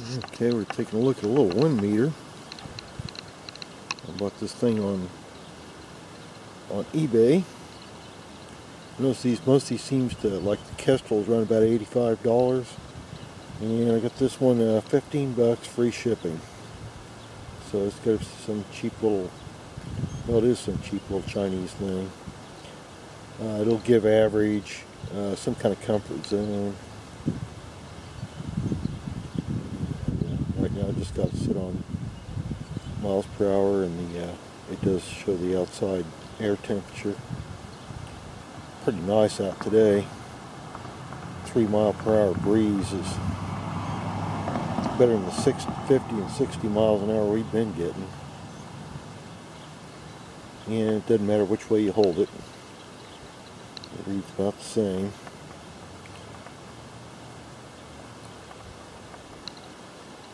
Okay, we're taking a look at a little wind meter. I bought this thing on on eBay. Notice these most of these seems to like the Kestrel's run about eighty-five dollars, and I got this one uh, fifteen bucks free shipping. So it's got some cheap little, well, it is some cheap little Chinese thing. Uh, it'll give average, uh, some kind of comfort zone. Right now, I just got to sit on miles per hour, and the uh, it does show the outside air temperature. Pretty nice out today. Three mile per hour breeze is better than the 60, 50 and 60 miles an hour we've been getting. And it doesn't matter which way you hold it. It reads about the same.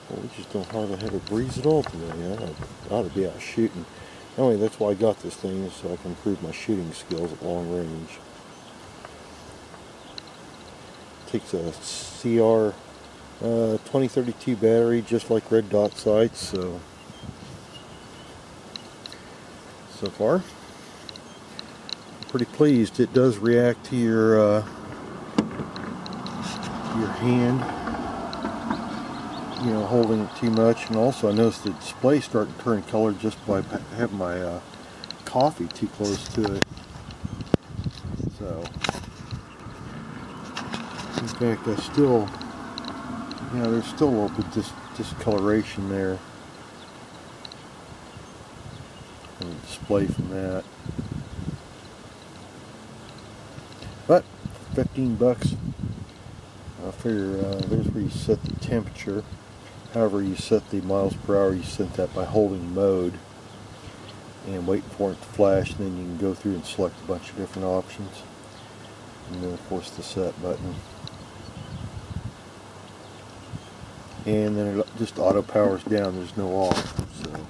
Well, we just don't hardly have a breeze at all today. I ought to be out shooting. Anyway, that's why I got this thing, so I can improve my shooting skills at long range. Takes a CR uh, 2032 battery, just like red dot sights, so so far pretty pleased. It does react to your uh, your hand, you know, holding it too much. And also, I noticed the display starting to turn color just by having my uh, coffee too close to it. So, in fact, I still, you know, there's still a little bit dis discoloration there. And the display from that. But 15 bucks. I figure uh, there's where you set the temperature. However you set the miles per hour, you set that by holding mode and waiting for it to flash. And then you can go through and select a bunch of different options. And then of course the set button. And then it just auto powers down. There's no off. So.